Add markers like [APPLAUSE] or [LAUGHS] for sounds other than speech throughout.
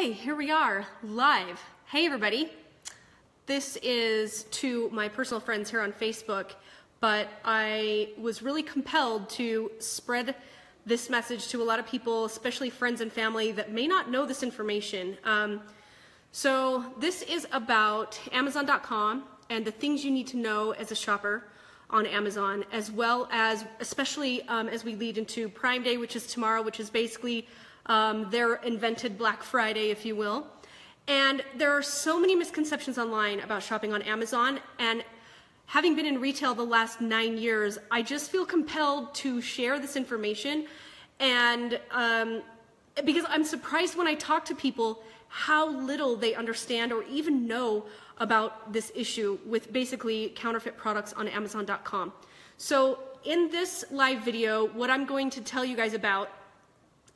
Hey, here we are, live. Hey, everybody. This is to my personal friends here on Facebook, but I was really compelled to spread this message to a lot of people, especially friends and family that may not know this information. Um, so, this is about Amazon.com and the things you need to know as a shopper on Amazon, as well as, especially um, as we lead into Prime Day, which is tomorrow, which is basically um, their invented Black Friday, if you will. And there are so many misconceptions online about shopping on Amazon. And having been in retail the last nine years, I just feel compelled to share this information. And um, because I'm surprised when I talk to people how little they understand or even know about this issue with basically counterfeit products on Amazon.com. So in this live video, what I'm going to tell you guys about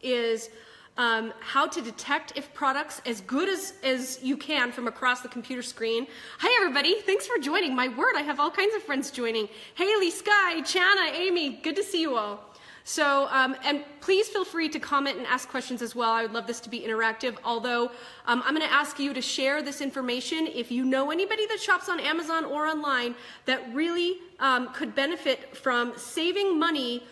is um, how to detect if products as good as, as you can from across the computer screen. Hi everybody, thanks for joining. My word, I have all kinds of friends joining. Haley, Sky, Chana, Amy, good to see you all. So, um, and please feel free to comment and ask questions as well. I would love this to be interactive, although um, I'm going to ask you to share this information. If you know anybody that shops on Amazon or online that really um, could benefit from saving money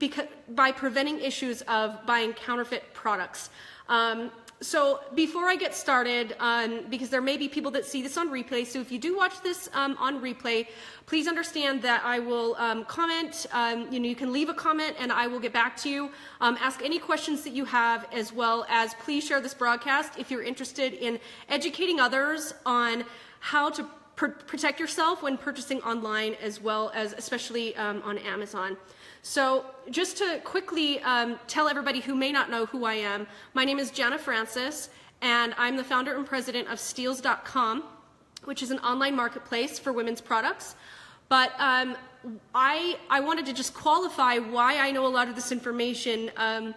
because, by preventing issues of buying counterfeit products. Um, so before I get started, um, because there may be people that see this on replay, so if you do watch this um, on replay, please understand that I will um, comment. Um, you know, you can leave a comment, and I will get back to you. Um, ask any questions that you have, as well as please share this broadcast if you're interested in educating others on how to pr protect yourself when purchasing online, as well as especially um, on Amazon. So just to quickly um, tell everybody who may not know who I am, my name is Jana Francis, and I'm the founder and president of Steals.com, which is an online marketplace for women's products. But um, I, I wanted to just qualify why I know a lot of this information um,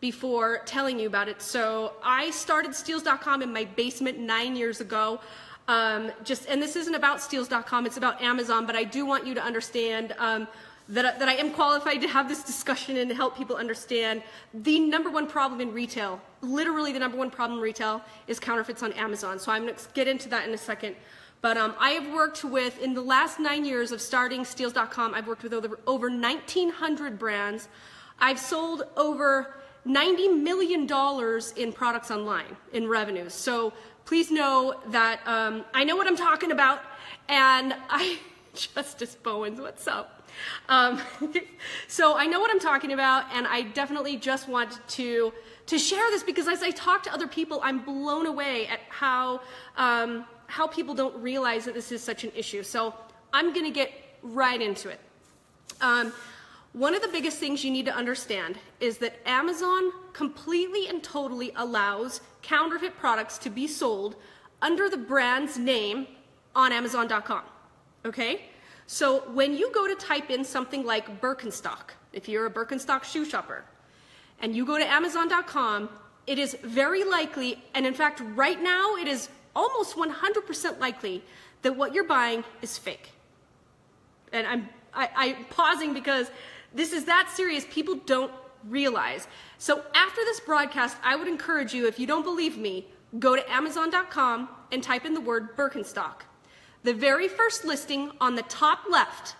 before telling you about it. So I started Steals.com in my basement nine years ago. Um, just, and this isn't about Steals.com, it's about Amazon, but I do want you to understand um, that, that I am qualified to have this discussion and to help people understand the number one problem in retail, literally the number one problem in retail, is counterfeits on Amazon. So I'm going to get into that in a second. But um, I have worked with, in the last nine years of starting Steals.com, I've worked with over, over 1,900 brands. I've sold over $90 million in products online in revenues. So please know that um, I know what I'm talking about. And I, [LAUGHS] Justice Bowens, what's up? Um, [LAUGHS] so I know what I'm talking about, and I definitely just want to to share this because as I talk to other people, I'm blown away at how um, how people don't realize that this is such an issue. So I'm going to get right into it. Um, one of the biggest things you need to understand is that Amazon completely and totally allows counterfeit products to be sold under the brand's name on Amazon.com. Okay? So when you go to type in something like Birkenstock, if you're a Birkenstock shoe shopper, and you go to Amazon.com, it is very likely, and in fact, right now, it is almost 100% likely that what you're buying is fake. And I'm I, I'm pausing because this is that serious. People don't realize. So after this broadcast, I would encourage you, if you don't believe me, go to Amazon.com and type in the word Birkenstock. The very first listing on the top left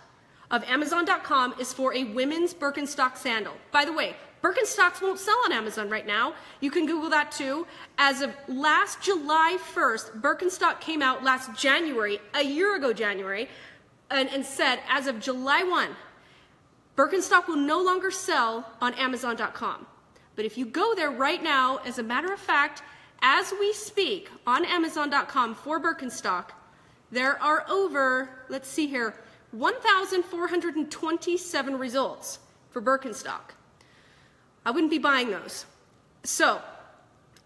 of Amazon.com is for a women's Birkenstock sandal. By the way, Birkenstocks won't sell on Amazon right now. You can Google that too. As of last July 1st, Birkenstock came out last January, a year ago January, and, and said as of July 1, Birkenstock will no longer sell on Amazon.com. But if you go there right now, as a matter of fact, as we speak on Amazon.com for Birkenstock, there are over, let's see here, 1,427 results for Birkenstock. I wouldn't be buying those. So,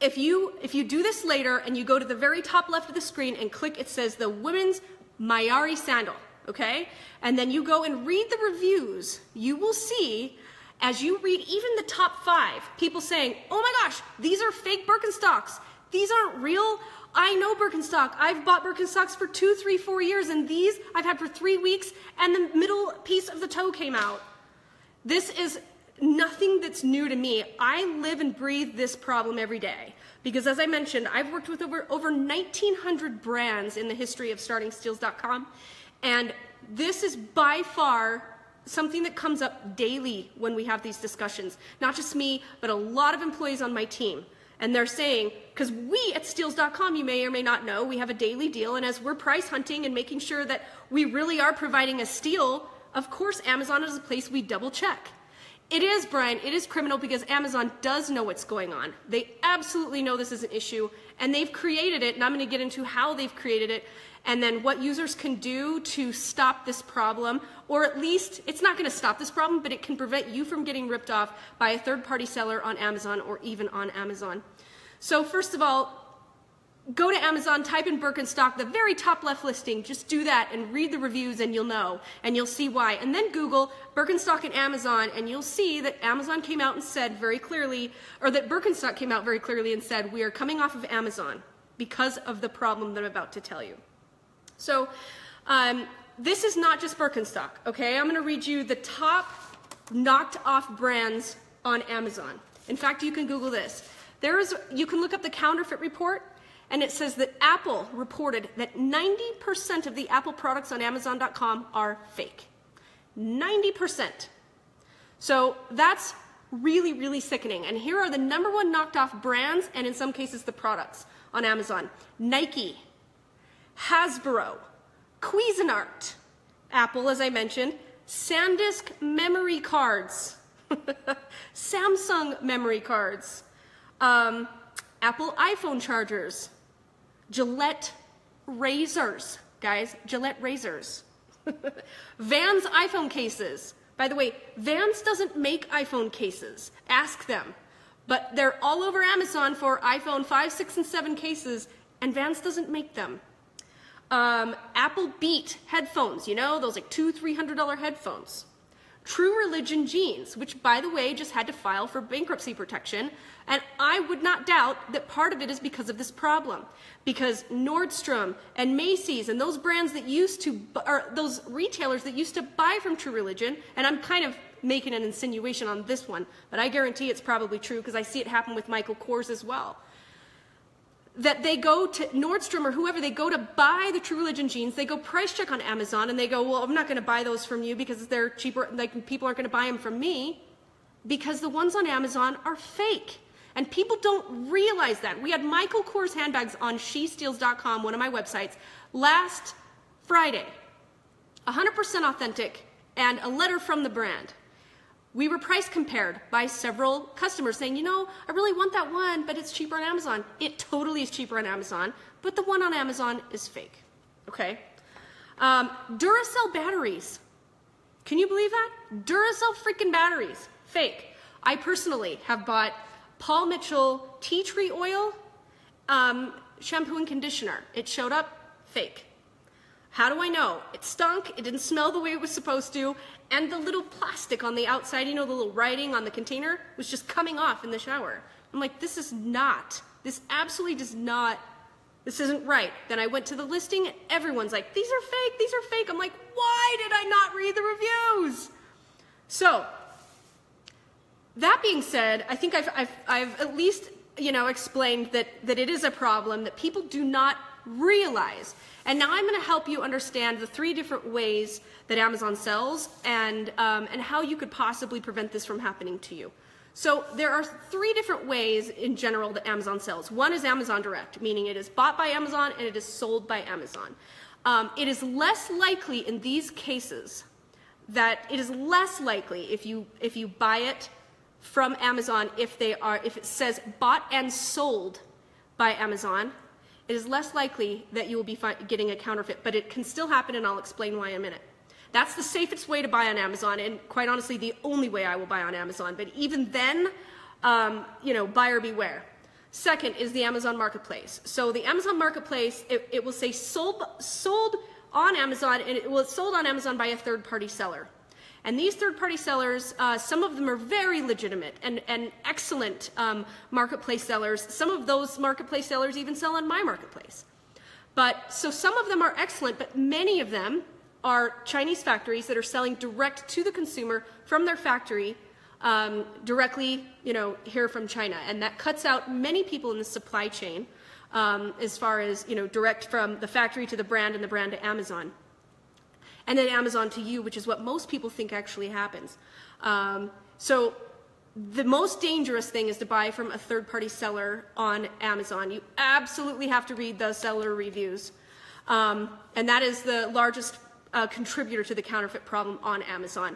if you, if you do this later and you go to the very top left of the screen and click, it says the women's Mayari sandal, okay? And then you go and read the reviews, you will see as you read even the top five, people saying, oh my gosh, these are fake Birkenstocks. These aren't real. I know Birkenstock. I've bought Birkenstocks for two, three, four years, and these I've had for three weeks, and the middle piece of the toe came out. This is nothing that's new to me. I live and breathe this problem every day. Because as I mentioned, I've worked with over, over 1,900 brands in the history of startingsteals.com. And this is by far something that comes up daily when we have these discussions. Not just me, but a lot of employees on my team. And they're saying, because we at steals.com, you may or may not know, we have a daily deal. And as we're price hunting and making sure that we really are providing a steal, of course, Amazon is a place we double check. It is, Brian, it is criminal because Amazon does know what's going on. They absolutely know this is an issue, and they've created it, and I'm going to get into how they've created it, and then what users can do to stop this problem, or at least it's not going to stop this problem, but it can prevent you from getting ripped off by a third party seller on Amazon or even on Amazon. So, first of all, go to Amazon, type in Birkenstock, the very top left listing, just do that and read the reviews and you'll know and you'll see why. And then Google Birkenstock and Amazon and you'll see that Amazon came out and said very clearly, or that Birkenstock came out very clearly and said, we are coming off of Amazon because of the problem that I'm about to tell you. So um, this is not just Birkenstock, okay? I'm gonna read you the top knocked off brands on Amazon. In fact, you can Google this. There is, you can look up the counterfeit report and it says that Apple reported that 90% of the Apple products on Amazon.com are fake. 90%. So that's really, really sickening. And here are the number one knocked off brands and in some cases the products on Amazon Nike, Hasbro, Cuisinart, Apple, as I mentioned, SanDisk memory cards, [LAUGHS] Samsung memory cards, um, Apple iPhone chargers, Gillette razors, guys, Gillette razors. [LAUGHS] Vans iPhone cases. By the way, Vans doesn't make iPhone cases. Ask them. But they're all over Amazon for iPhone 5, 6, and 7 cases, and Vans doesn't make them. Um, Apple Beat headphones, you know, those like two, three hundred dollar headphones. True Religion jeans, which by the way just had to file for bankruptcy protection. And I would not doubt that part of it is because of this problem. Because Nordstrom and Macy's and those brands that used to, or those retailers that used to buy from True Religion, and I'm kind of making an insinuation on this one, but I guarantee it's probably true because I see it happen with Michael Kors as well that they go to Nordstrom or whoever, they go to buy the True Religion jeans, they go price check on Amazon, and they go, well, I'm not going to buy those from you because they're cheaper, like people aren't going to buy them from me because the ones on Amazon are fake. And people don't realize that. We had Michael Kors handbags on shesteals.com, one of my websites, last Friday. 100% authentic and a letter from the brand. We were price compared by several customers saying, you know, I really want that one, but it's cheaper on Amazon. It totally is cheaper on Amazon, but the one on Amazon is fake. Okay? Um, Duracell batteries. Can you believe that? Duracell freaking batteries. Fake. I personally have bought Paul Mitchell tea tree oil um, shampoo and conditioner. It showed up fake. How do I know? It stunk, it didn't smell the way it was supposed to, and the little plastic on the outside, you know, the little writing on the container, was just coming off in the shower. I'm like, this is not, this absolutely does not, this isn't right. Then I went to the listing, and everyone's like, these are fake, these are fake. I'm like, why did I not read the reviews? So, that being said, I think I've, I've, I've at least, you know, explained that, that it is a problem that people do not realize. And now I'm going to help you understand the three different ways that Amazon sells and, um, and how you could possibly prevent this from happening to you. So there are three different ways in general that Amazon sells. One is Amazon Direct, meaning it is bought by Amazon and it is sold by Amazon. Um, it is less likely in these cases that it is less likely if you if you buy it from Amazon if they are if it says bought and sold by Amazon it is less likely that you will be getting a counterfeit, but it can still happen, and I'll explain why in a minute. That's the safest way to buy on Amazon, and quite honestly, the only way I will buy on Amazon. But even then, um, you know, buyer beware. Second is the Amazon Marketplace. So the Amazon Marketplace, it, it will say sold, sold on Amazon, and it will sold on Amazon by a third-party seller. And these third-party sellers, uh, some of them are very legitimate and, and excellent um, marketplace sellers. Some of those marketplace sellers even sell on my marketplace. But so some of them are excellent, but many of them are Chinese factories that are selling direct to the consumer from their factory um, directly, you know, here from China, and that cuts out many people in the supply chain um, as far as you know, direct from the factory to the brand and the brand to Amazon, and then Amazon to you, which is what most people think actually happens. Um, so the most dangerous thing is to buy from a third-party seller on Amazon. You absolutely have to read the seller reviews, um, and that is the largest uh, contributor to the counterfeit problem on Amazon.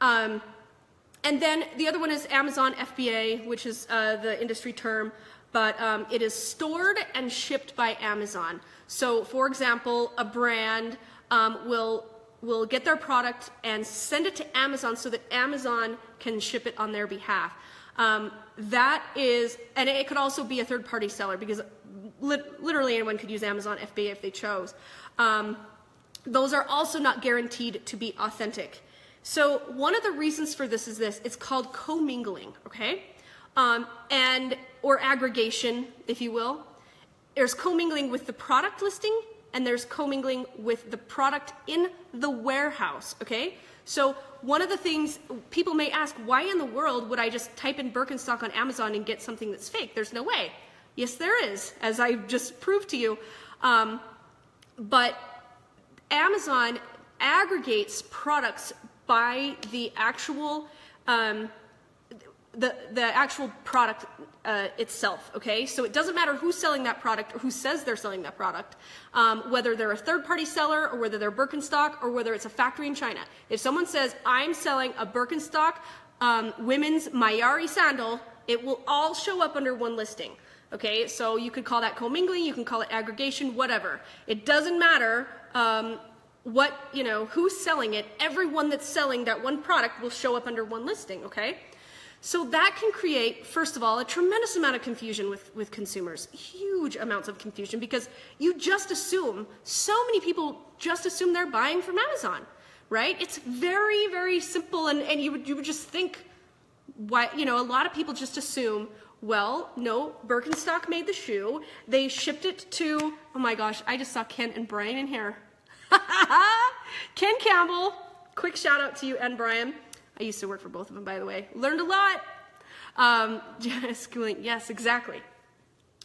Um, and then the other one is Amazon FBA, which is uh, the industry term, but um, it is stored and shipped by Amazon. So, for example, a brand um, will will get their product and send it to Amazon so that Amazon can ship it on their behalf. Um, that is, and it could also be a third party seller because li literally anyone could use Amazon FBA if they chose. Um, those are also not guaranteed to be authentic. So one of the reasons for this is this, it's called commingling, okay? Um, and, or aggregation, if you will. There's commingling with the product listing and there's commingling with the product in the warehouse, okay? So one of the things people may ask, why in the world would I just type in Birkenstock on Amazon and get something that's fake? There's no way. Yes, there is, as I just proved to you. Um, but Amazon aggregates products by the actual um, the, the actual product uh, itself, okay? So it doesn't matter who's selling that product or who says they're selling that product, um, whether they're a third party seller or whether they're Birkenstock or whether it's a factory in China. If someone says, I'm selling a Birkenstock um, women's Mayari sandal, it will all show up under one listing. Okay, so you could call that commingling, you can call it aggregation, whatever. It doesn't matter um, what, you know, who's selling it, everyone that's selling that one product will show up under one listing, okay? So that can create, first of all, a tremendous amount of confusion with, with consumers, huge amounts of confusion because you just assume, so many people just assume they're buying from Amazon, right? It's very, very simple and, and you, would, you would just think, why, you know, a lot of people just assume, well, no, Birkenstock made the shoe. They shipped it to, oh my gosh, I just saw Ken and Brian in here. [LAUGHS] Ken Campbell, quick shout out to you and Brian. I used to work for both of them, by the way. Learned a lot. Um, [LAUGHS] schooling, yes, exactly.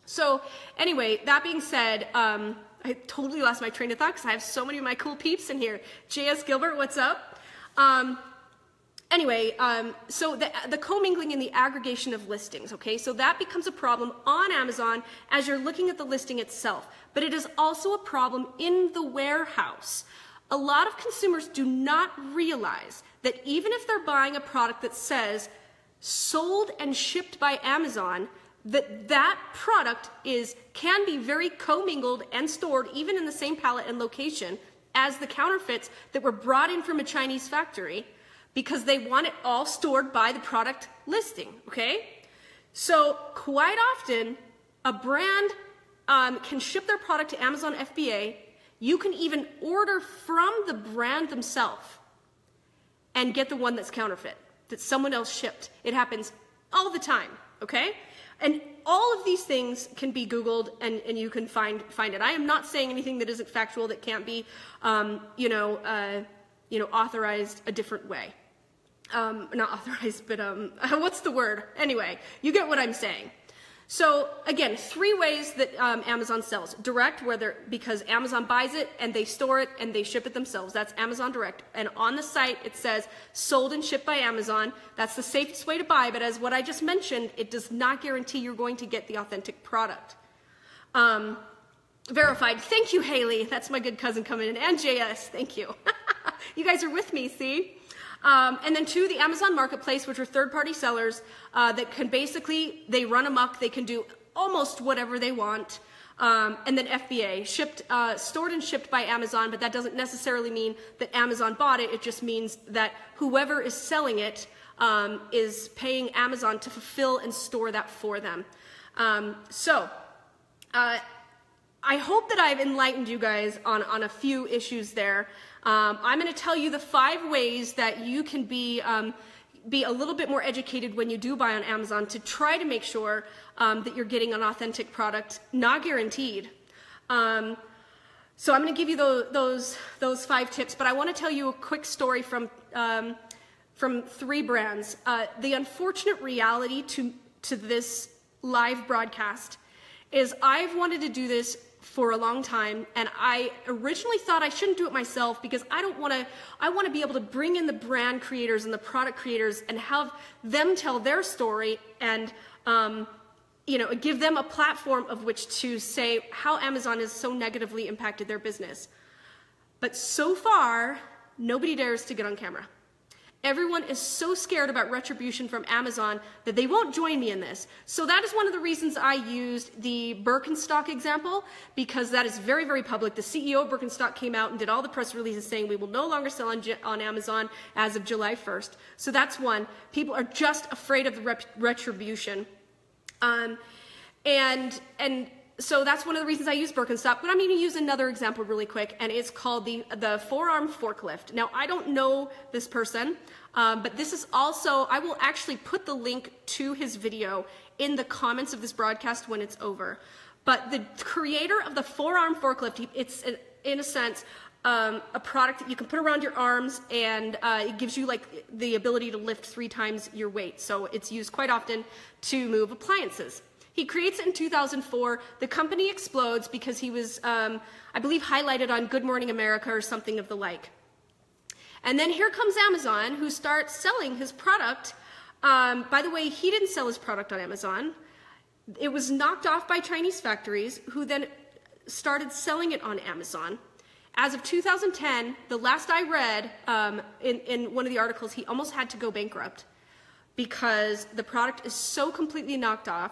So, anyway, that being said, um, I totally lost my train of thought because I have so many of my cool peeps in here. J.S. Gilbert, what's up? Um, anyway, um, so the, the commingling and the aggregation of listings, okay? So that becomes a problem on Amazon as you're looking at the listing itself. But it is also a problem in the warehouse. A lot of consumers do not realize that even if they're buying a product that says sold and shipped by Amazon, that that product is can be very commingled and stored even in the same pallet and location as the counterfeits that were brought in from a Chinese factory because they want it all stored by the product listing, okay? So quite often, a brand um, can ship their product to Amazon FBA. You can even order from the brand themselves and get the one that's counterfeit, that someone else shipped. It happens all the time, okay? And all of these things can be Googled and, and you can find, find it. I am not saying anything that isn't factual that can't be, um, you, know, uh, you know, authorized a different way um, not [LAUGHS] authorized, but um, [LAUGHS] what's the word? Anyway, you get what I'm saying. So again, three ways that um, Amazon sells. Direct, whether because Amazon buys it and they store it and they ship it themselves. That's Amazon Direct. And on the site it says sold and shipped by Amazon. That's the safest way to buy, but as what I just mentioned, it does not guarantee you're going to get the authentic product. Um, verified. Thank you, Haley. That's my good cousin coming in. And JS, thank you. [LAUGHS] you guys are with me, see? Um, and then two, the Amazon Marketplace, which are third-party sellers uh, that can basically, they run amok, they can do almost whatever they want. Um, and then FBA, shipped, uh, stored and shipped by Amazon, but that doesn't necessarily mean that Amazon bought it. It just means that whoever is selling it um, is paying Amazon to fulfill and store that for them. Um, so, uh, I hope that I've enlightened you guys on, on a few issues there. Um, I'm going to tell you the five ways that you can be, um, be a little bit more educated when you do buy on Amazon to try to make sure um, that you're getting an authentic product, not guaranteed. Um, so I'm going to give you those, those, those five tips, but I want to tell you a quick story from, um, from three brands. Uh, the unfortunate reality to, to this live broadcast is I've wanted to do this for a long time and I originally thought I shouldn't do it myself because I don't want to I want to be able to bring in the brand creators and the product creators and have them tell their story and um, you know give them a platform of which to say how Amazon has so negatively impacted their business. But so far nobody dares to get on camera. Everyone is so scared about retribution from Amazon that they won't join me in this. So that is one of the reasons I used the Birkenstock example because that is very, very public. The CEO of Birkenstock came out and did all the press releases saying we will no longer sell on, on Amazon as of July 1st. So that's one. People are just afraid of the retribution. Um, and, and so that's one of the reasons I use Birkenstock, but I'm going to use another example really quick, and it's called the, the forearm forklift. Now, I don't know this person, um, but this is also, I will actually put the link to his video in the comments of this broadcast when it's over. But the creator of the forearm forklift, it's in a sense um, a product that you can put around your arms and uh, it gives you like the ability to lift three times your weight. So it's used quite often to move appliances. He creates it in 2004. The company explodes because he was, um, I believe, highlighted on Good Morning America or something of the like. And then here comes Amazon, who starts selling his product. Um, by the way, he didn't sell his product on Amazon. It was knocked off by Chinese factories, who then started selling it on Amazon. As of 2010, the last I read um, in, in one of the articles, he almost had to go bankrupt because the product is so completely knocked off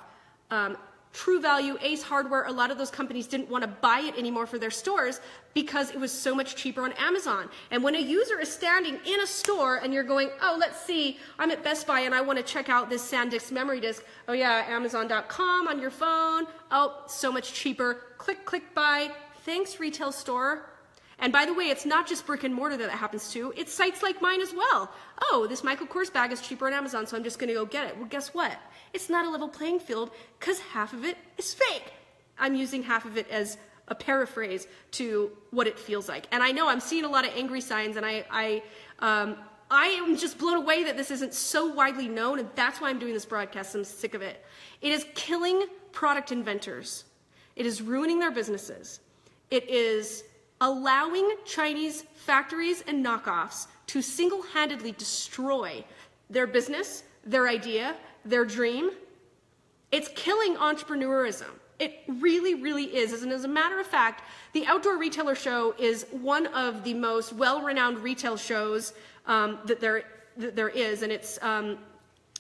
um, True Value, Ace Hardware, a lot of those companies didn't want to buy it anymore for their stores because it was so much cheaper on Amazon. And when a user is standing in a store and you're going, oh, let's see, I'm at Best Buy and I want to check out this SanDisk memory disk. Oh yeah, Amazon.com on your phone. Oh, so much cheaper. Click, click, buy. Thanks, retail store. And by the way, it's not just brick and mortar that that happens to, it's sites like mine as well. Oh, this Michael Kors bag is cheaper on Amazon, so I'm just going to go get it. Well, guess what? It's not a level playing field because half of it is fake. I'm using half of it as a paraphrase to what it feels like. And I know I'm seeing a lot of angry signs, and I, I, um, I am just blown away that this isn't so widely known, and that's why I'm doing this broadcast. I'm sick of it. It is killing product inventors. It is ruining their businesses. It is allowing Chinese factories and knockoffs to single handedly destroy their business, their idea, their dream. It's killing entrepreneurism. It really, really is. And as a matter of fact, the Outdoor Retailer Show is one of the most well renowned retail shows um, that, there, that there is. And it's um,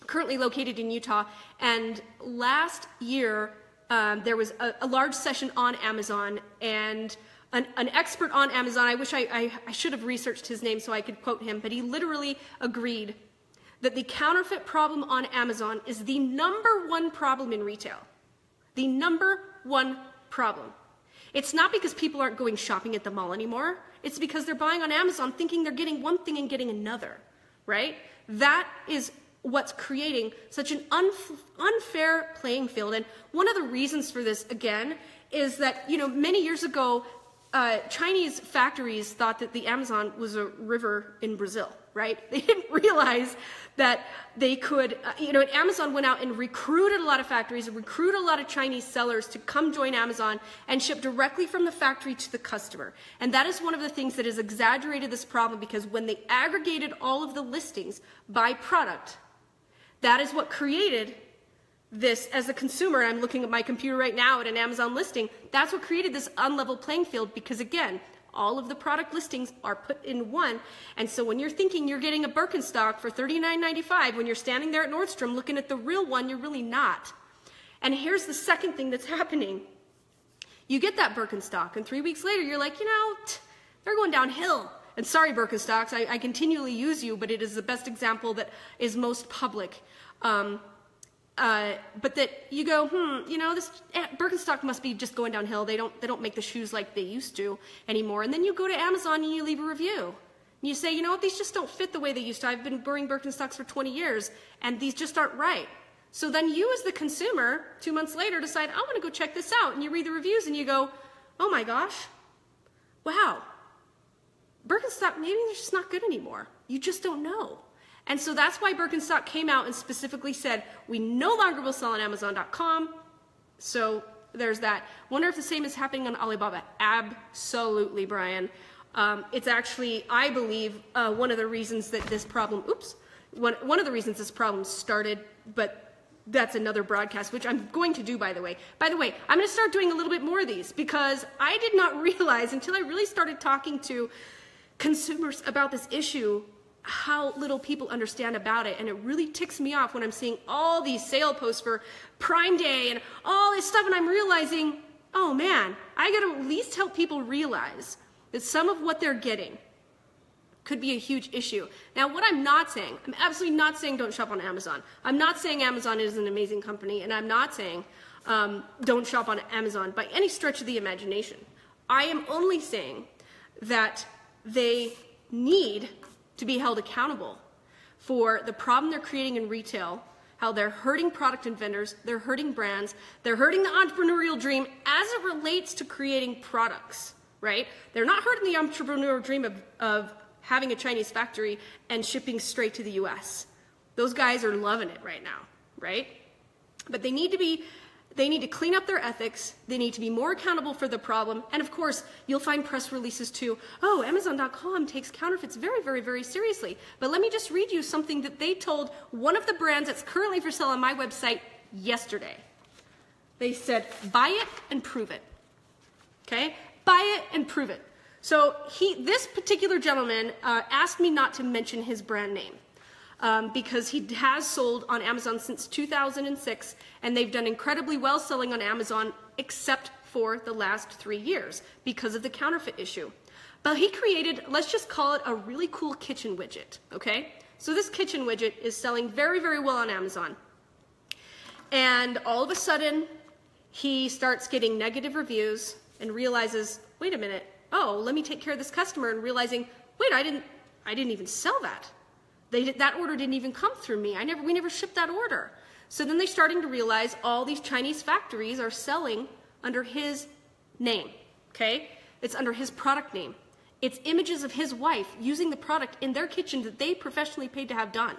currently located in Utah. And last year, um, there was a, a large session on Amazon. And an, an, expert on Amazon, I wish I, I, I, should have researched his name so I could quote him, but he literally agreed that the counterfeit problem on Amazon is the number one problem in retail. The number one problem. It's not because people aren't going shopping at the mall anymore. It's because they're buying on Amazon thinking they're getting one thing and getting another, right? That is what's creating such an unf- unfair playing field. And one of the reasons for this, again, is that, you know, many years ago, uh, Chinese factories thought that the Amazon was a river in Brazil, right? [LAUGHS] They didn't realize that they could, uh, you know, Amazon went out and recruited a lot of factories, recruited a lot of Chinese sellers to come join Amazon and ship directly from the factory to the customer. And that is one of the things that has exaggerated this problem because when they aggregated all of the listings by product, that is what created this as a consumer, I'm looking at my computer right now at an Amazon listing, that's what created this unlevel playing field because again, all of the product listings are put in one. And so when you're thinking you're getting a Birkenstock for $39.95, when you're standing there at Nordstrom looking at the real one, you're really not. And here's the second thing that's [LAUGHS] happening. You get that Birkenstock, and three weeks later, you're like, you know, they're going downhill. And sorry, Birkenstocks, I, I, continually use you, but it is the best example that is most public. Um, uh, but that you go, hmm, you know, this eh, Birkenstock must be just going downhill. They don't, they don't make the shoes like they used to anymore. And then you go to Amazon and you leave a review. And you say, you know what, these just don't fit the way they used to. I've been wearing Birkenstocks for 20 years, and these just aren't right. So then you, as the consumer, two months later, decide, I want to go check this out. And you read the reviews and you go, oh my gosh, wow, Birkenstock, maybe they're just not good anymore. You just don't know. And so that's why Birkenstock came out and specifically said, we no longer will sell on Amazon.com. So there's that. Wonder if the same is happening on Alibaba. Absolutely, Brian. Um, it's actually, I believe, uh, one of the reasons that this problem, oops, one, one of the reasons this problem started, but that's another broadcast, which I'm going to do, by the way. By the way, I'm going to start doing a little bit more of these because I did not [LAUGHS] realize until I really started talking to consumers about this issue how little people understand about it. And it really ticks me off when I'm seeing all these sale posts for Prime Day and all this stuff, and I'm realizing, oh man, I got to at least help people realize that some of what they're getting could be a huge issue. Now, what I'm not saying, I'm absolutely not saying don't shop on Amazon. I'm not saying Amazon is an amazing company, and I'm not saying um, don't shop on Amazon by any stretch of the imagination. I am only saying that they need to be held accountable for the problem they're creating in retail, how they're hurting product and vendors, they're hurting brands, they're hurting the entrepreneurial dream as it relates to creating products, right? They're not hurting the entrepreneurial dream of, of having a Chinese factory and shipping straight to the US. Those guys are loving it right now, right? But they need to be they need to clean up their ethics. They need to be more accountable for the problem. And of course, you'll find press releases too. Oh, Amazon.com takes counterfeits very, very, very seriously. But let me just read you something that they told one of the brands that's currently for sale on my website yesterday. They said, buy it and prove it. Okay? Buy it and prove it. So he, this particular gentleman uh, asked me not to mention his brand name. Um, because he has sold on Amazon since 2006, and they've done incredibly well selling on Amazon, except for the last three years because of the counterfeit issue. But he created, let's just call it a really cool kitchen widget, okay? So this kitchen widget is selling very, very well on Amazon. And all of a sudden, he starts getting negative reviews and realizes, wait a minute, oh, let me take care of this customer and realizing, wait, I didn't, I didn't even sell that. They, that order didn't even come through me. I never, we never shipped that order. So then they're starting to realize all these Chinese factories are selling under his name, okay? It's under his product name. It's images of his wife using the product in their kitchen that they professionally paid to have done.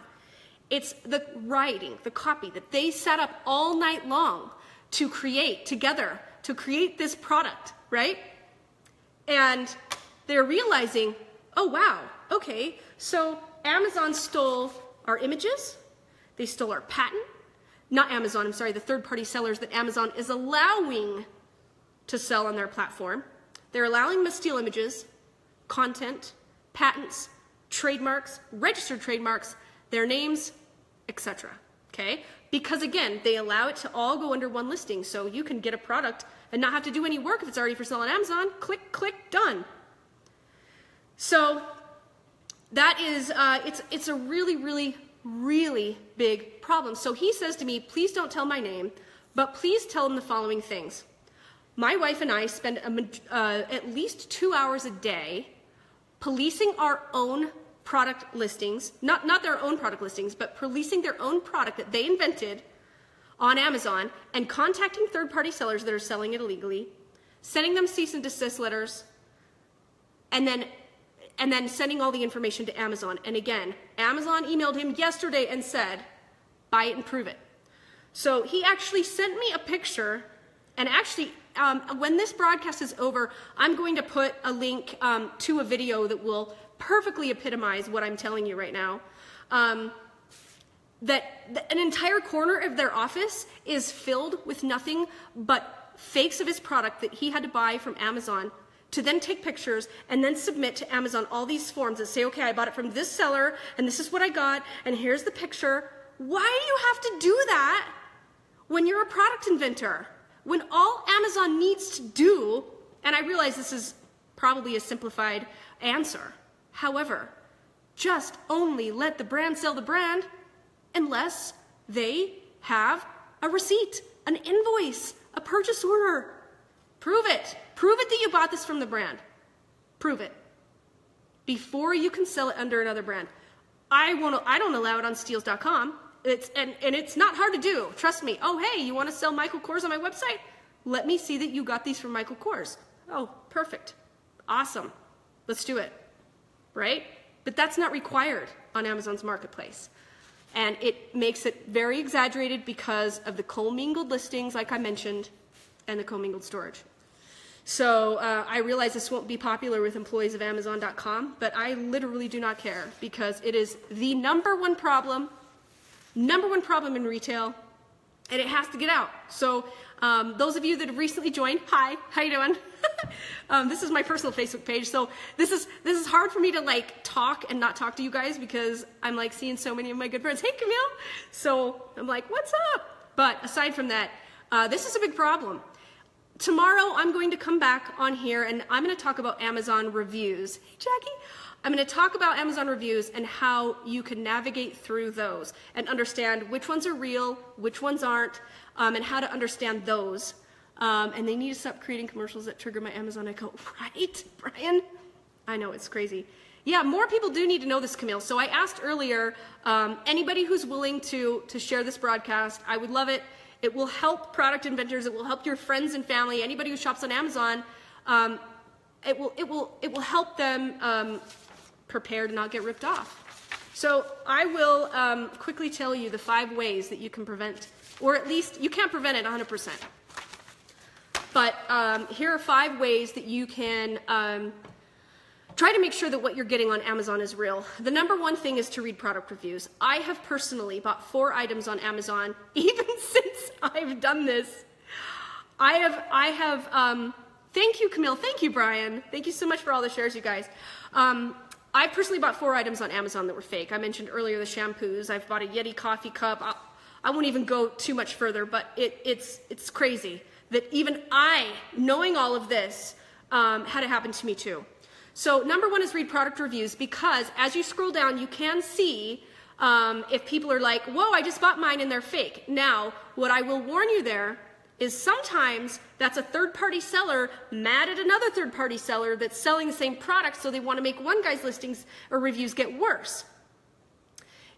It's the writing, the copy that they sat up all night long to create together, to create this product, right? And they're realizing, oh, wow, okay, so Amazon stole our images, they stole our patent. Not Amazon, I'm sorry, the third party sellers that Amazon is allowing to sell on their platform. They're allowing them to steal images, content, patents, trademarks, registered trademarks, their names, etc. Okay? Because again, they allow it to all go under one listing. So you can get a product and not have to do any work if it's already for sale on Amazon. Click, click, done. So that is, uh, it's, it's a really, really, really big problem. So he says to me, please don't tell my name, but please tell him the following things. My wife and I spend a, uh, at least two hours a day policing our own product listings, not, not their own product listings, but policing their own product that they invented on Amazon and contacting third party sellers that are selling it illegally, sending them cease and desist letters, and then and then sending all the information to Amazon. And again, Amazon emailed him yesterday and said, buy it and prove it. So he actually sent me a picture, and actually, um, when this broadcast is over, I'm going to put a link um, to a video that will perfectly epitomize what I'm telling you right now. Um, that an entire corner of their office is filled with nothing but fakes of his product that he had to buy from Amazon to then take pictures and then submit to Amazon all these forms and say, okay, I bought it from this seller and this is what I got and here's the picture. Why do you have to do that when you're a product inventor? When all Amazon needs to do, and I realize this is probably a simplified answer. However, just only let the brand sell the brand unless they have a receipt, an invoice, a purchase order. Prove it. Prove it that you bought this from the brand. Prove it. Before you can sell it under another brand. I won't I don't allow it on steals.com. It's and, and it's not hard to do. Trust me. Oh hey, you want to sell Michael Kors on my website? Let me see that you got these from Michael Kors. Oh, perfect. Awesome. Let's do it. Right? but that's not required on Amazon's marketplace. And it makes it very exaggerated because of the commingled listings, like I mentioned, and the commingled storage. So uh, I realize this won't be popular with employees of Amazon.com, but I literally do not care because it is the number one problem, number one problem in retail, and it has to get out. So um, those of you that have recently joined, hi, how you doing? [LAUGHS] um, this is my personal Facebook page, so this is this is hard for me to like talk and not talk to you guys because I'm like seeing so many of my good friends. Hey, Camille. So I'm like, what's up? But aside from that, uh, this is a big problem. Tomorrow I'm going to come back on here and I'm going to talk about Amazon reviews. Hey, Jackie. I'm going to talk about Amazon reviews and how you can navigate through those and understand which ones are real, which ones aren't, um, and how to understand those. Um, and they need to stop creating commercials that trigger my Amazon echo. [LAUGHS] right, Brian? I know, it's crazy. Yeah, more people do need to know this, Camille. So I asked earlier, um, anybody who's willing to, to share this broadcast, I would love it. It will help product inventors. It will help your friends and family, anybody who shops on Amazon. Um, it, will, it, will, it will help them um, prepare to not get ripped off. So I will um, quickly tell you the five ways that you can prevent, or at least you can't prevent it 100%. But um, here are five ways that you can um, try to make sure that what you're getting on Amazon is real. The number one thing is to read product reviews. I have personally bought four items on Amazon, [LAUGHS] even since I've done this. I have, I have, um, thank you, Camille. Thank you, Brian. Thank you so much for all the shares, you guys. Um, I personally bought four items on Amazon that were fake. I mentioned earlier the shampoos. I've bought a Yeti coffee cup. I, I won't even go too much further, but it, it's, it's crazy that even I, knowing all of this, um, had it happen to me too. So number one is read product reviews because as you scroll down, you can see um, if people are like, whoa, I just bought mine and they're fake. Now, what I will warn you there is sometimes that's a third party seller mad at another third party seller that's selling the same product so they want to make one guy's listings or reviews get worse.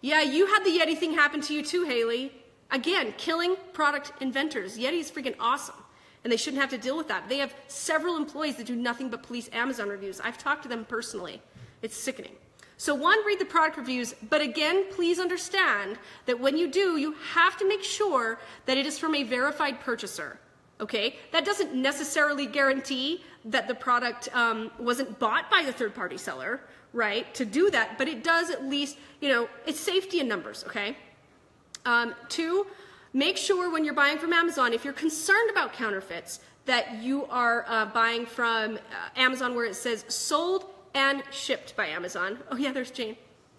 Yeah, you had the Yeti thing happen to you too, Haley. Again, killing product inventors. Yeti is freaking awesome. And they shouldn't have to deal with that. They have several employees that do nothing but police Amazon reviews. I've talked to them personally. It's sickening. So one, read the product reviews, but again, please understand that when you do, you have to make sure that it is from a verified purchaser. Okay, that doesn't necessarily guarantee that the product um, wasn't bought by the third-party seller, right? To do that, but it does at least, you know, it's safety in numbers. Okay. Um, two, make sure when you're buying from Amazon, if you're concerned about counterfeits, that you are uh, buying from uh, Amazon where it says sold and shipped by Amazon. [LAUGHS] Oh yeah, there's Jane.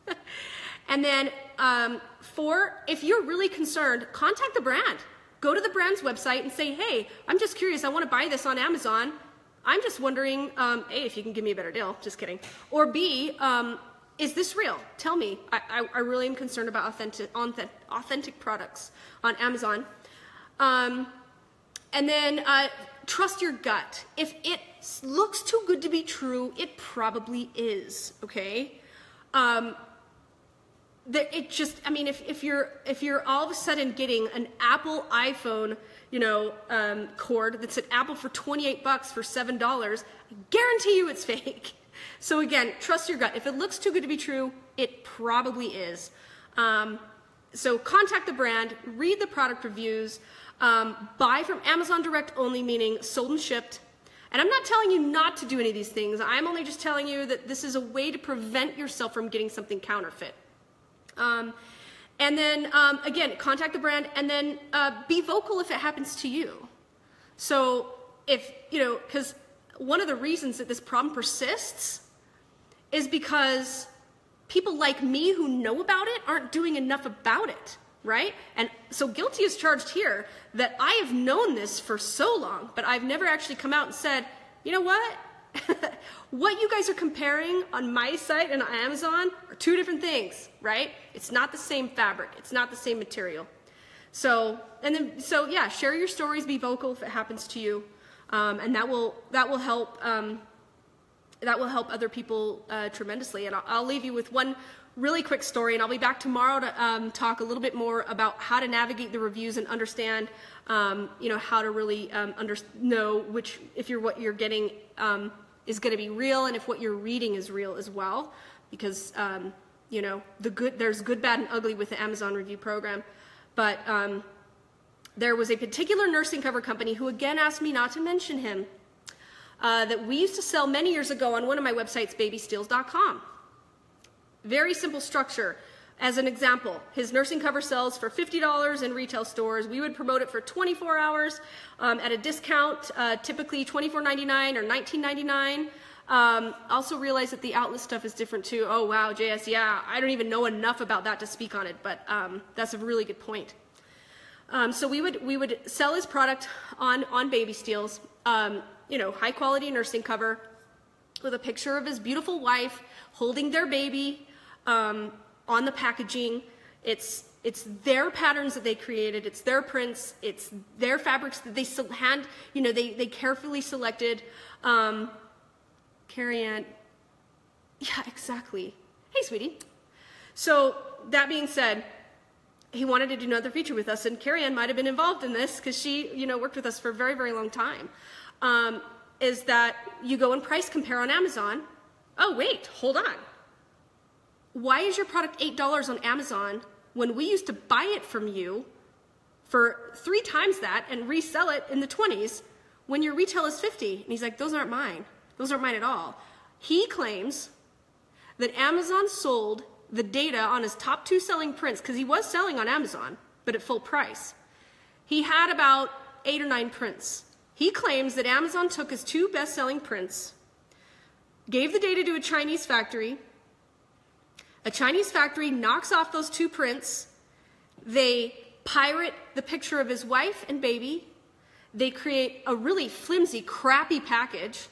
[LAUGHS] and then um, four, if you're really concerned, contact the brand. Go to the brand's website and say, hey, I'm just curious, I want to buy this on Amazon. I'm just wondering, um, A, if you can give me a better deal, just kidding. Or B, um, is this real? Tell me. I, I, I, really am concerned about authentic, authentic products on Amazon. Um, and then uh, trust your gut. If it looks too good to be true, it probably is, okay? Um, that it just, I mean, if, if you're if you're all of a sudden getting an Apple iPhone, you know, um, cord that's at Apple for 28 bucks for seven dollars, I guarantee you it's [LAUGHS] fake. So again, trust your gut. If it looks too good to be true, it probably is. Um, so contact the brand, read the product reviews, um, buy from Amazon Direct only, meaning sold and shipped. And I'm not telling you not to do any of these things. I'm only just telling you that this is a way to prevent yourself from getting something counterfeit. Um, and then, um, again, contact the brand and then uh, be vocal if it happens to you. So if, you know, because one of the reasons that this problem persists is because people like me who know about it aren't doing enough about it, right? And so guilty is charged here that I have known this for so long, but I've never actually come out and said, you know what? [LAUGHS] what you guys are comparing on my site and on Amazon are two different things, right? It's not the same fabric. It's not the same material. So, and then, so yeah, share your stories, be vocal if it happens to you. Um, and that will, that will help, um, that will help other people uh, tremendously. And I'll, I'll, leave you with one really quick story, and I'll be back tomorrow to um, talk a little bit more about how to navigate the reviews and understand, um, you know, how to really um, under, know which, if you're what you're getting um, is going to be real, and if what you're reading is real as well. because um, you know the good there's good, bad, and ugly with the Amazon review program. But there was a particular nursing cover company who again asked me not to mention him uh, that we used to sell many years ago on one of my websites, babysteals.com. Very simple structure. As an example, his nursing cover sells for $50 in retail stores. We would promote it for 24 hours um, at a discount, uh, typically $24.99 or $19.99. Um, also realize that the outlet stuff is different too. Oh wow, JS, yeah, I don't even know enough about that to speak on it, but um, that's a really good point. Um, so we would we would sell his product on on Baby Steals, um, you know, high quality nursing cover, with a picture of his beautiful wife holding their baby um, on the packaging. It's it's their patterns that they created. It's their prints. It's their fabrics that they hand, you know, they they carefully selected. Um, Carrie Ann, yeah, exactly. Hey, sweetie. So that being said, he wanted to do another feature with us, and Carrie Ann might have been involved in this because she, you know, worked with us for a very, very long time. Um, is that you go and price compare on Amazon. Oh, wait, hold on. Why is your product $8 on Amazon when we used to buy it from you for three times that and resell it in the 20s when your retail is 50? And he's like, those aren't mine. Those aren't mine at all. He claims that Amazon sold the data on his top two selling prints, because he was selling on Amazon, but at full price. He had about eight or nine prints. He claims that Amazon took his two best selling prints, gave the data to a Chinese factory. A Chinese factory knocks off those two prints. They pirate the picture of his wife and baby. They create a really flimsy, crappy package.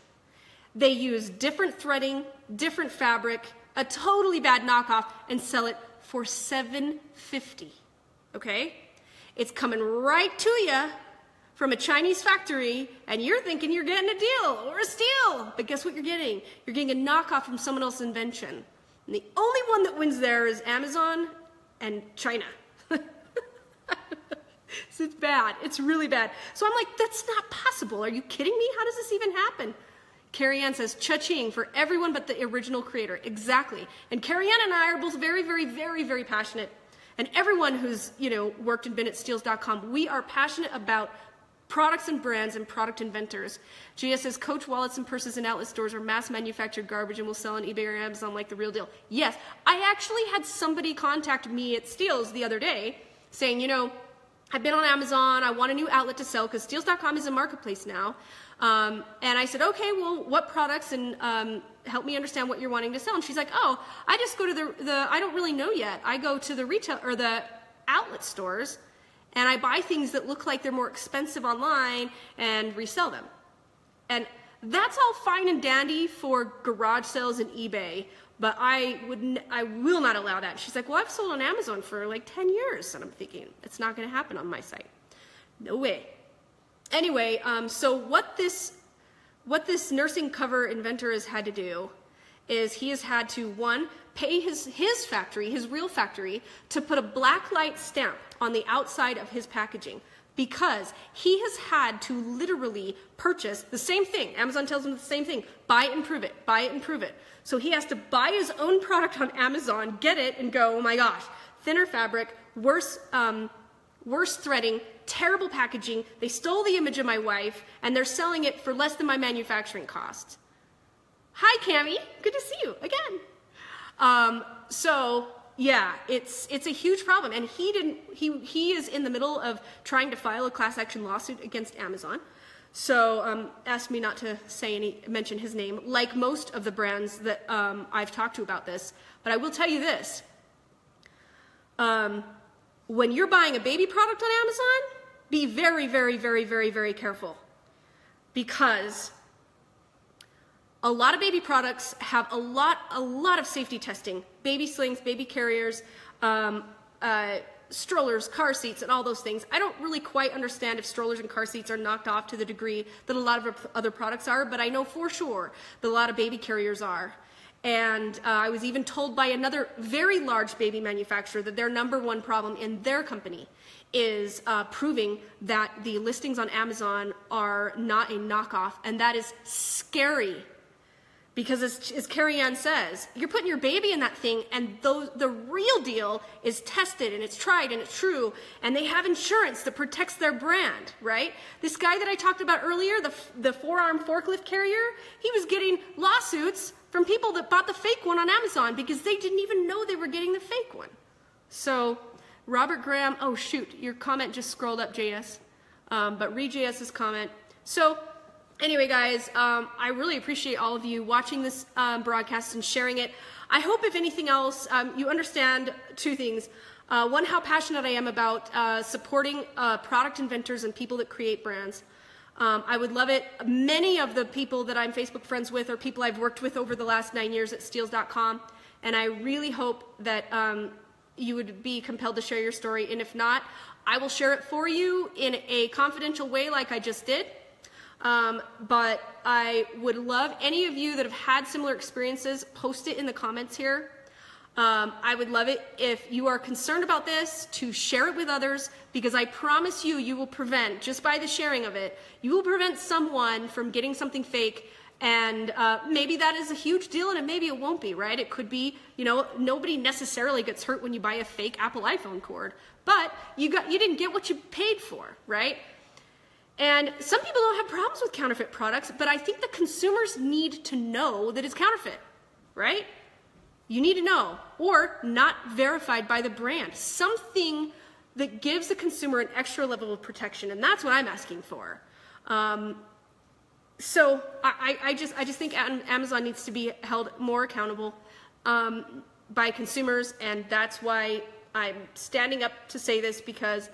They use different threading, different fabric, a totally bad knockoff and sell it for 750 okay? It's coming right to you from a chinese factory and you're thinking you're getting a deal or a steal. But guess what you're getting? You're getting a knockoff from someone else's invention. And the only one that wins there is amazon and china. [LAUGHS] It's bad. It's really bad. So i'm like that's not possible. Are you kidding me? How does this even happen Carrie Ann says, cha-ching for everyone but the original creator. Exactly. And Carrie Ann and I are both very, very, very, very passionate. And everyone who's, you know, worked and been at steals.com, we are passionate about products and brands and product inventors. GS says, Coach wallets and purses in outlet stores are mass manufactured garbage and will sell on eBay or Amazon like the real deal. Yes, I actually had somebody contact me at Steals the other day saying, you know, I've been on Amazon, I want a new outlet to sell because Steals.com is a marketplace now. Um, and I said, okay, well, what products and um, help me understand what you're wanting to sell. And she's like, oh, I just go to the, the, I don't really know yet. I go to the retail or the outlet stores and I buy things that look like they're more expensive online and resell them. And that's all fine and dandy for garage sales and eBay, but I would I will not allow that. She's like, well, I've sold on Amazon for like 10 years. And I'm thinking, it's not going to happen on my site. No way anyway, um, so what this, what this nursing cover inventor has had to do is he has had to, one, pay his, his factory, his real factory, to put a black light stamp on the outside of his packaging because he has had to literally purchase the same thing. Amazon tells him the same thing. Buy it and prove it. Buy it and prove it. So he has to buy his own product on Amazon, get it, and go, oh my gosh, thinner fabric, worse, um, worse threading, terrible packaging. They stole the image of my wife, and they're selling it for less than my manufacturing cost. Hi, Cami. Good to see you again. Um, so yeah, it's it's a huge problem, and he didn't. He he is in the middle of trying to file a class action lawsuit against Amazon. So um, asked me not to say any mention his name, like most of the brands that um, I've talked to about this. But I will tell you this: um, when you're buying a baby product on Amazon, be very, very, very, very, very careful because a lot of baby products have a lot, a lot of safety testing. Baby slings, baby carriers, um, uh, strollers, car seats, and all those things. I don't really quite understand if strollers and car seats are knocked off to the degree that a lot of other products are, but I know for sure that a lot of baby carriers are. And uh, I was even told by another very large baby manufacturer that their number one problem in their company is uh, proving that the listings on Amazon are not a knockoff, and that is scary Because as, as Carrie Ann says, you're putting your baby in that thing, and those, the real deal is tested and it's tried and it's true, and they have insurance that protects their brand, right? This guy that I talked about earlier, the, the four-arm forklift carrier, he was getting lawsuits from people that bought the fake one on Amazon because they didn't even know they were getting the fake one. So, Robert Graham, oh shoot, your comment just scrolled up, JS. Um, but read JS's comment. So, anyway, guys, um, I really appreciate all of you watching this um, broadcast and sharing it. I hope, if anything else, um, you understand two things. Uh, one, how passionate I am about uh, supporting uh, product inventors and people that create brands. Um, I would love it. Many of the people that I'm Facebook friends with are people I've worked with over the last nine years at steals.com, and I really hope that um, you would be compelled to share your story. And if not, I will share it for you in a confidential way, like I just did. Um, but I would love any of you that have had similar experiences, post it in the comments here. Um, I would love it if you are concerned about this to share it with others because I promise you, you will prevent, just by the sharing of it, you will prevent someone from getting something fake. And uh, maybe that is a huge deal and maybe it won't be, right? It could be, you know, nobody necessarily gets hurt when you buy a fake Apple iPhone cord, but you, got, you didn't get what you paid for, right? And some people don't have problems with counterfeit products, but I think the consumers need to know that it's counterfeit, right? You need to know, or not verified by the brand. Something that gives the consumer an extra level of protection, and that's what I'm asking for. Um, so I, I, just I just think Amazon needs to be held more accountable um, by consumers, and that's why I'm standing up to say this because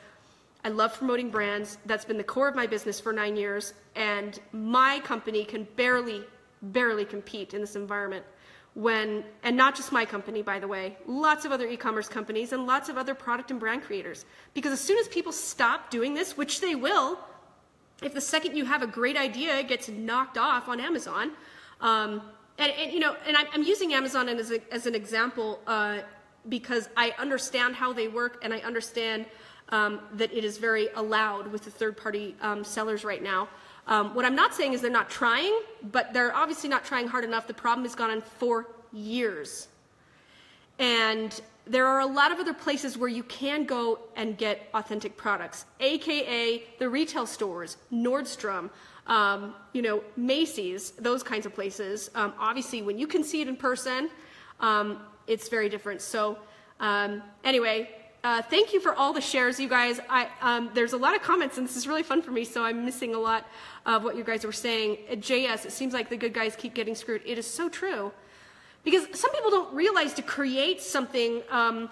I love promoting brands. That's been the core of my business for nine years, and my company can barely, barely compete in this environment when, and not just my company, by the way, lots of other e-commerce companies and lots of other product and brand creators. Because as soon as people stop doing this, which they will, if the second you have a great idea, it gets knocked off on Amazon. Um, and, and, you know, and I'm using Amazon as, a, as an example uh, because I understand how they work and I understand um, that it is very allowed with the third-party um, sellers right now. Um, what I'm not saying is they're not trying, but they're obviously not trying hard enough. The problem has gone on for years. And there are a lot of other places where you can go and get authentic products, aka the retail stores, Nordstrom, um, you know, Macy's, those kinds of places. Um, obviously, when you can see it in person, um, it's very different. So, um, anyway, uh, thank you for all the shares, you guys. I, um, there's a lot of comments, and this is really fun for me, so I'm missing a lot of what you guys were saying. At JS, it seems like the good guys keep getting screwed. It is so true. Because some people don't realize to create something, um,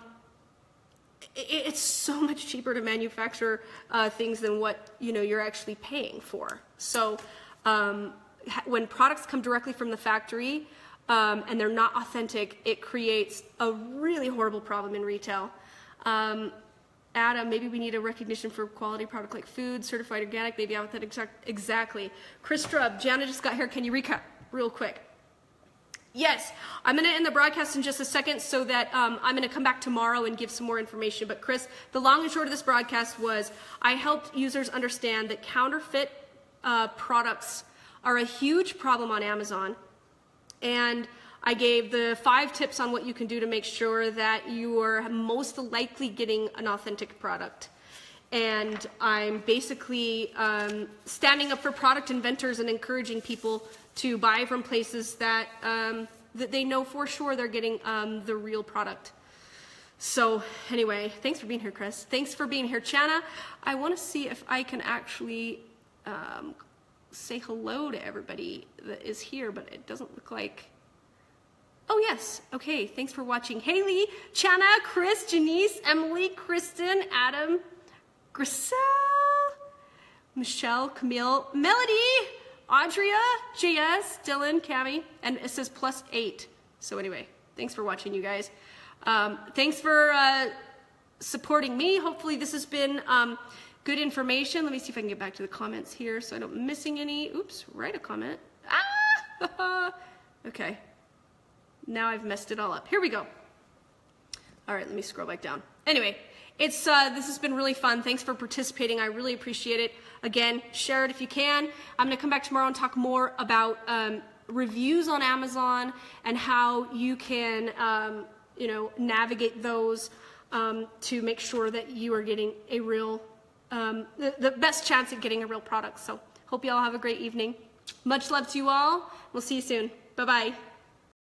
it, it's so much cheaper to manufacture uh, things than what you know you're actually paying for. So um, when products come directly from the factory um, and they're not authentic, it creates a really horrible problem in retail. Um, Adam, maybe we need a recognition for quality product like food, certified organic, maybe that exact, exactly. Chris Strub, Jana just got here. Can you recap real quick? Yes, I'm going to end the broadcast in just a second so that um, I'm going to come back tomorrow and give some more information. But Chris, the long and short of this broadcast was I helped users understand that counterfeit uh, products are a huge problem on Amazon. And I gave the five tips on what you can do to make sure that you are most likely getting an authentic product. And I'm basically um, standing up for product inventors and encouraging people to buy from places that, um, that they know for sure they're getting um, the real product. So anyway, thanks for being here, Chris. Thanks for being here, Chana. I want to see if I can actually um, say hello to everybody that is here, but it doesn't look like Oh, yes. Okay. Thanks for watching. Haley, Chana, Chris, Janice, Emily, Kristen, Adam, Griselle, Michelle, Camille, Melody, Audria, JS, Dylan, Cami, and it says plus eight. So anyway, thanks for watching, you guys. Um, thanks for uh, supporting me. Hopefully this has been um, good information. Let me see if I can get back to the comments here so I don't missing any. Oops, write a comment. Ah! [LAUGHS] okay. Now I've messed it all up. Here we go. All right, let me scroll back down. Anyway, it's uh, this has been really fun. Thanks for participating. I really appreciate it. Again, share it if you can. I'm going to come back tomorrow and talk more about um, reviews on Amazon and how you can, um, you know, navigate those um, to make sure that you are getting a real, um, the, the best chance at getting a real product. So hope you all have a great evening. Much love to you all. We'll see you soon. Bye-bye.